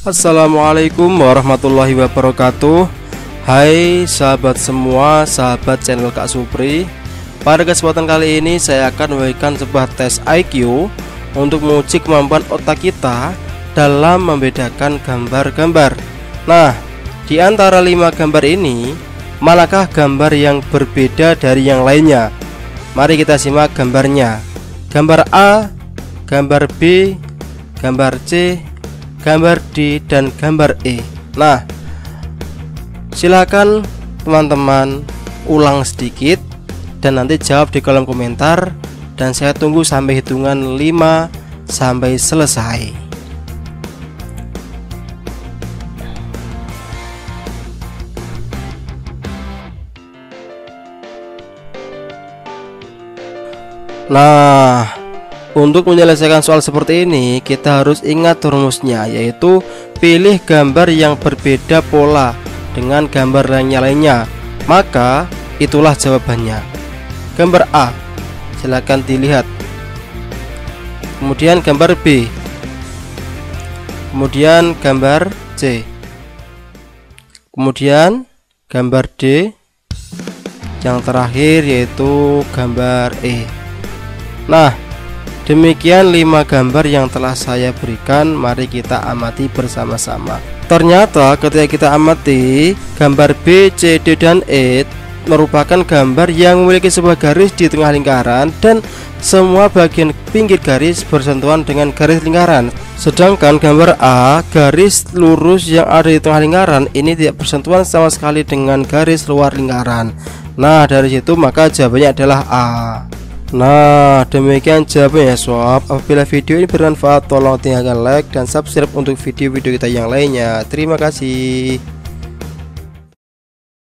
Assalamualaikum warahmatullahi wabarakatuh. Hai sahabat semua, sahabat channel Kak Supri. Pada kesempatan kali ini saya akan memberikan sebuah tes IQ Untuk menguji kemampuan otak kita dalam membedakan gambar-gambar. Nah, di antara lima gambar ini Manakah gambar yang berbeda dari yang lainnya? Mari kita simak gambarnya. Gambar A, gambar B, gambar C, gambar D dan gambar E. Nah silakan teman-teman ulang sedikit dan nanti jawab di kolom komentar dan saya tunggu sampai hitungan 5 sampai selesai. Nah untuk menyelesaikan soal seperti ini, kita harus ingat rumusnya, yaitu pilih gambar yang berbeda pola dengan gambar lainnya lainnya. Maka itulah jawabannya. Gambar A, silakan dilihat. Kemudian gambar B. Kemudian gambar C. Kemudian gambar D. Yang terakhir yaitu gambar E. Nah, Demikian 5 gambar yang telah saya berikan. Mari kita amati bersama-sama. Ternyata ketika kita amati Gambar B, C, D, dan E Merupakan gambar yang memiliki sebuah garis di tengah lingkaran Dan semua bagian pinggir garis bersentuhan dengan garis lingkaran. Sedangkan gambar A Garis lurus yang ada di tengah lingkaran Ini tidak bersentuhan sama sekali dengan garis luar lingkaran. Nah dari situ maka jawabannya adalah A Nah demikian jawabannya sob. Apabila video ini bermanfaat tolong tinggalkan like dan subscribe untuk video-video kita yang lainnya. Terima kasih